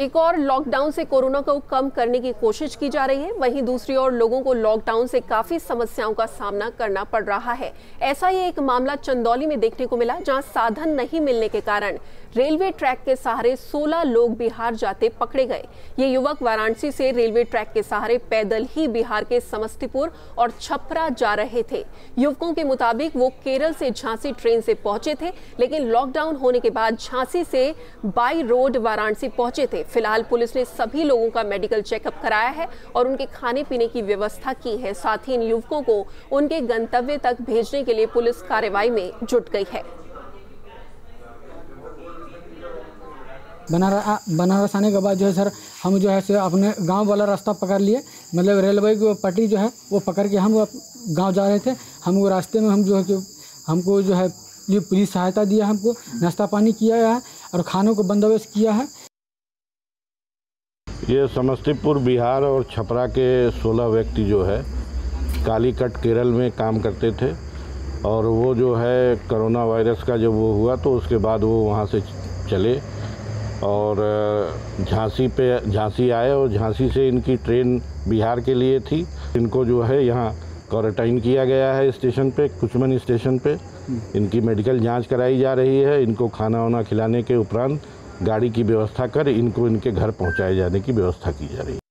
एक और लॉकडाउन से कोरोना को कम करने की कोशिश की जा रही है। वहीं दूसरी ओर लोगों को लॉकडाउन से काफ़ी समस्याओं का सामना करना पड़ रहा है। ऐसा ही एक मामला चंदौली में देखने को मिला, जहाँ साधन नहीं मिलने के कारण रेलवे ट्रैक के सहारे 16 लोग बिहार जाते पकड़े गए। ये युवक वाराणसी से रेलवे ट्रैक के सहारे पैदल ही बिहार के समस्तीपुर और छपरा जा रहे थे। युवकों के मुताबिक वो केरल से झांसी ट्रेन से पहुँचे थे, लेकिन लॉकडाउन होने के बाद झांसी से बाई रोड वाराणसी पहुँचे थे। फ़िलहाल पुलिस ने सभी लोगों का मेडिकल चेकअप कराया है और उनके खाने पीने की व्यवस्था की है। साथ ही इन युवकों को उनके गंतव्य तक भेजने के लिए पुलिस कार्रवाई में जुट गई है। बनारस बनारस आने के बाद जो है सर, हम जो है अपने गाँव वाला रास्ता पकड़ लिए। मतलब रेलवे की पट्टी जो है, वो पकड़ के हम गाँव जा रहे थे। हम वो रास्ते में हम जो है कि हमको जो है पुलिस सहायता दिया, हमको नाश्ता पानी किया है और खानों को बंदोबस्त किया है। ये समस्तीपुर बिहार और छपरा के 16 व्यक्ति जो है कालीकट केरल में काम करते थे और वो जो है कोरोना वायरस का जब वो हुआ तो उसके बाद वो वहाँ से चले और झांसी पे झांसी आए और झांसी से इनकी ट्रेन बिहार के लिए थी। इनको जो है यहाँ क्वारंटाइन किया गया है स्टेशन पे कुचमन स्टेशन पे। इनकी मेडिकल जाँच कराई जा रही है। इनको खाना वाना खिलाने के उपरांत गाड़ी की व्यवस्था कर इनको इनके घर पहुँचाए जाने की व्यवस्था की जा रही है।